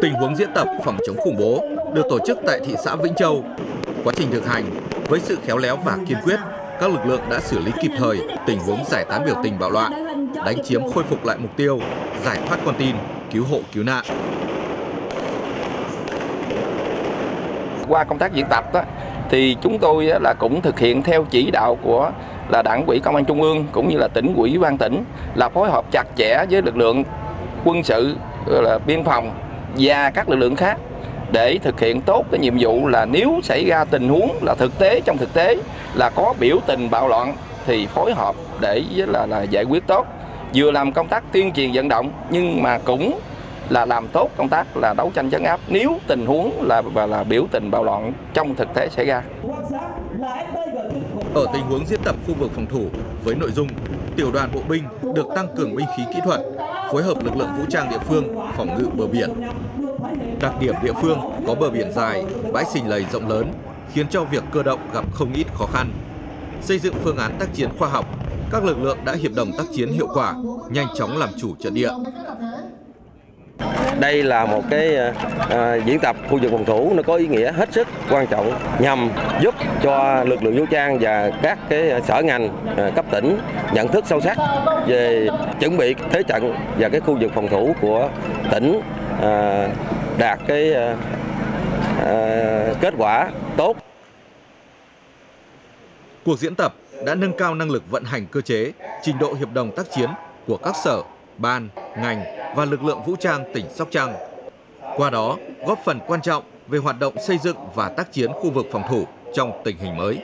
Tình huống diễn tập phòng chống khủng bố được tổ chức tại thị xã Vĩnh Châu. Quá trình thực hành, với sự khéo léo và kiên quyết, các lực lượng đã xử lý kịp thời tình huống giải tán biểu tình bạo loạn, đánh chiếm khôi phục lại mục tiêu, giải thoát con tin, cứu hộ cứu nạn. Qua công tác diễn tập đó, thì chúng tôi là cũng thực hiện theo chỉ đạo của là đảng ủy công an trung ương cũng như là tỉnh ủy ban tỉnh là phối hợp chặt chẽ với lực lượng quân sự là biên phòng và các lực lượng khác để thực hiện tốt cái nhiệm vụ là nếu xảy ra tình huống là thực tế trong thực tế là có biểu tình bạo loạn thì phối hợp để là, là giải quyết tốt vừa làm công tác tuyên truyền vận động nhưng mà cũng là làm tốt công tác là đấu tranh chấn áp nếu tình huống là và là biểu tình bạo loạn trong thực tế xảy ra. Ở tình huống diễn tập khu vực phòng thủ với nội dung tiểu đoàn bộ binh được tăng cường binh khí kỹ thuật, phối hợp lực lượng vũ trang địa phương phòng ngự bờ biển. Đặc điểm địa phương có bờ biển dài, bãi sình lầy rộng lớn khiến cho việc cơ động gặp không ít khó khăn. Xây dựng phương án tác chiến khoa học, các lực lượng đã hiệp đồng tác chiến hiệu quả, nhanh chóng làm chủ trận địa. Đây là một cái uh, diễn tập khu vực phòng thủ nó có ý nghĩa hết sức quan trọng nhằm giúp cho lực lượng vũ trang và các cái sở ngành uh, cấp tỉnh nhận thức sâu sắc về chuẩn bị thế trận và cái khu vực phòng thủ của tỉnh uh, đạt cái uh, uh, kết quả tốt. Cuộc diễn tập đã nâng cao năng lực vận hành cơ chế, trình độ hiệp đồng tác chiến của các sở, ban, ngành và lực lượng vũ trang tỉnh Sóc Trăng. Qua đó, góp phần quan trọng về hoạt động xây dựng và tác chiến khu vực phòng thủ trong tình hình mới.